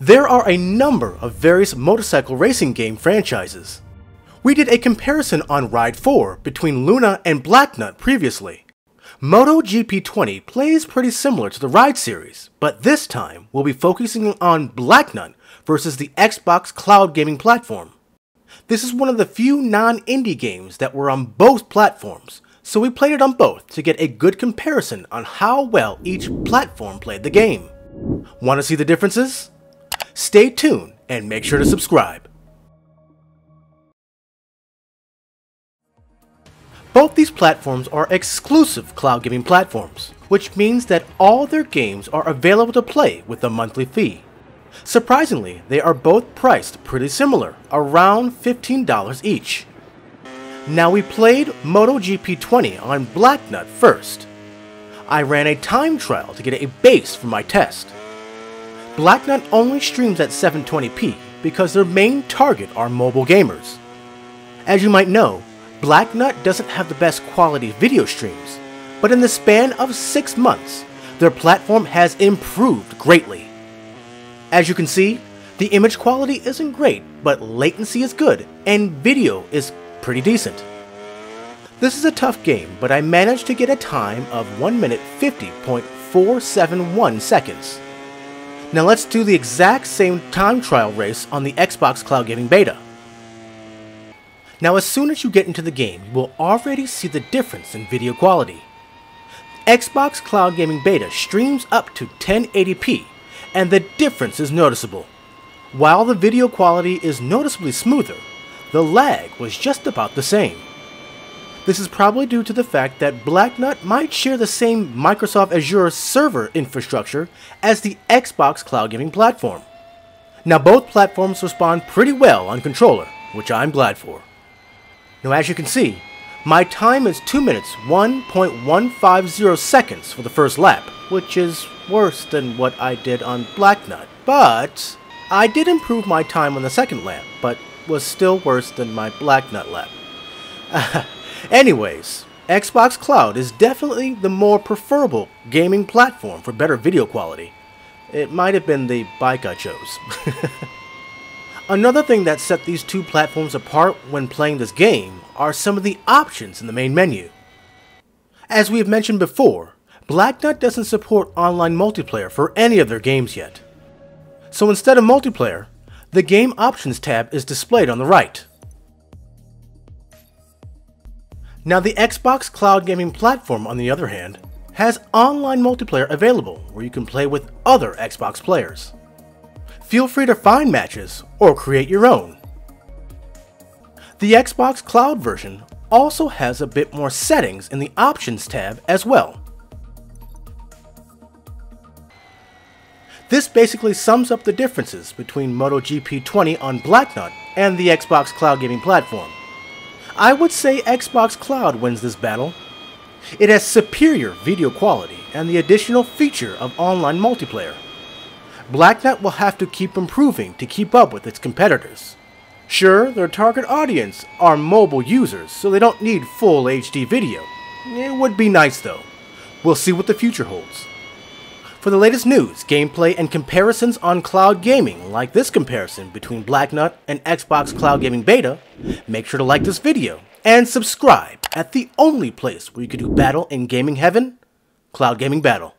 There are a number of various motorcycle racing game franchises. We did a comparison on Ride 4 between Luna and Blacknut previously. MotoGP 20 plays pretty similar to the Ride series, but this time we'll be focusing on Blacknut versus the Xbox cloud gaming platform. This is one of the few non-indie games that were on both platforms, so we played it on both to get a good comparison on how well each platform played the game. Want to see the differences? Stay tuned and make sure to subscribe. Both these platforms are exclusive cloud gaming platforms, which means that all their games are available to play with a monthly fee. Surprisingly, they are both priced pretty similar, around $15 each. Now we played MotoGP 20 on Blacknut first. I ran a time trial to get a base for my test. Blacknut only streams at 720p because their main target are mobile gamers. As you might know, Blacknut doesn't have the best quality video streams, but in the span of 6 months, their platform has improved greatly. As you can see, the image quality isn't great, but latency is good, and video is pretty decent. This is a tough game, but I managed to get a time of 1 minute 50.471 seconds. Now let's do the exact same time trial race on the Xbox Cloud Gaming Beta. Now as soon as you get into the game, you will already see the difference in video quality. Xbox Cloud Gaming Beta streams up to 1080p, and the difference is noticeable. While the video quality is noticeably smoother, the lag was just about the same. This is probably due to the fact that Blacknut might share the same Microsoft Azure server infrastructure as the Xbox cloud gaming platform. Now both platforms respond pretty well on controller, which I'm glad for. Now as you can see, my time is 2 minutes 1.150 seconds for the first lap, which is worse than what I did on Blacknut, but I did improve my time on the second lap, but was still worse than my Blacknut lap. Anyways, Xbox Cloud is definitely the more preferable gaming platform for better video quality. It might have been the bike I chose. Another thing that set these two platforms apart when playing this game are some of the options in the main menu. As we have mentioned before, Black Blacknut doesn't support online multiplayer for any of their games yet. So instead of multiplayer, the Game Options tab is displayed on the right. Now the Xbox Cloud Gaming platform, on the other hand, has online multiplayer available where you can play with other Xbox players. Feel free to find matches or create your own. The Xbox Cloud version also has a bit more settings in the Options tab as well. This basically sums up the differences between MotoGP 20 on Blacknut and the Xbox Cloud Gaming platform. I would say Xbox Cloud wins this battle. It has superior video quality and the additional feature of online multiplayer. Blacknut will have to keep improving to keep up with its competitors. Sure, their target audience are mobile users, so they don't need full HD video. It would be nice though. We'll see what the future holds. For the latest news, gameplay, and comparisons on cloud gaming, like this comparison between Blacknut and Xbox Cloud Gaming Beta, make sure to like this video and subscribe at the only place where you can do battle in gaming heaven, Cloud Gaming Battle.